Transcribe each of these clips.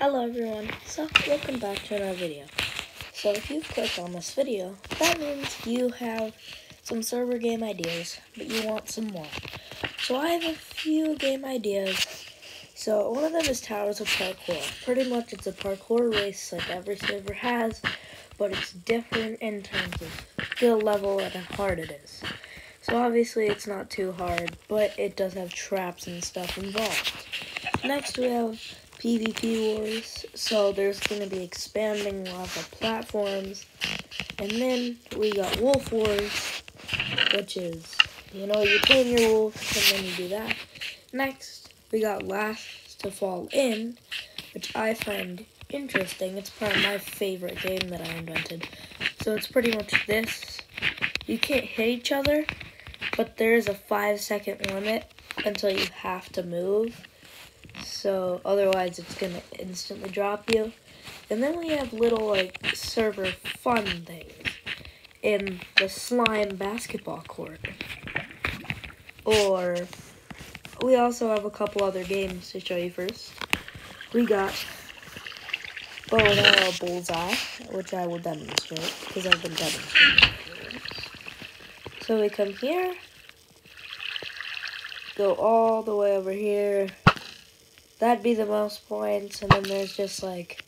Hello everyone, so welcome back to another video. So if you've clicked on this video, that means you have some server game ideas, but you want some more. So I have a few game ideas. So one of them is Towers of Parkour. Pretty much it's a parkour race like every server has, but it's different in terms of skill level and how hard it is. So obviously it's not too hard, but it does have traps and stuff involved. Next we have PvP Wars, so there's going to be expanding lava platforms. And then we got Wolf Wars, which is, you know, you tame your wolves and then you do that. Next, we got Last to Fall In, which I find interesting. It's probably my favorite game that I invented. So it's pretty much this. You can't hit each other, but there is a five second limit until you have to move so otherwise it's gonna instantly drop you. And then we have little like server fun things in the slime basketball court. Or we also have a couple other games to show you first. We got bow and arrow bullseye, which I will demonstrate because I've been demonstrating. So we come here, go all the way over here, That'd be the most points, and then there's just like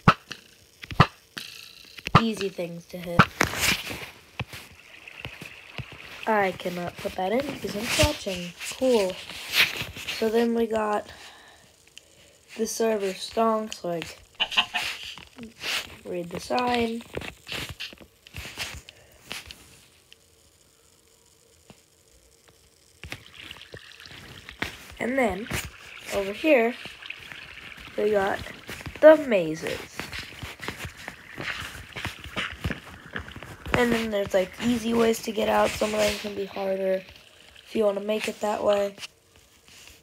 easy things to hit. I cannot put that in because I'm watching. Cool. So then we got the server stonks, like read the sign. And then over here we got the mazes. And then there's like easy ways to get out. Some of them can be harder if you want to make it that way.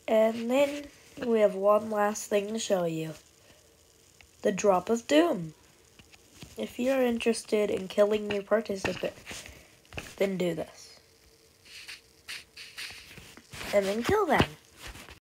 And then we have one last thing to show you. The Drop of Doom. If you're interested in killing your participant, then do this. And then kill them.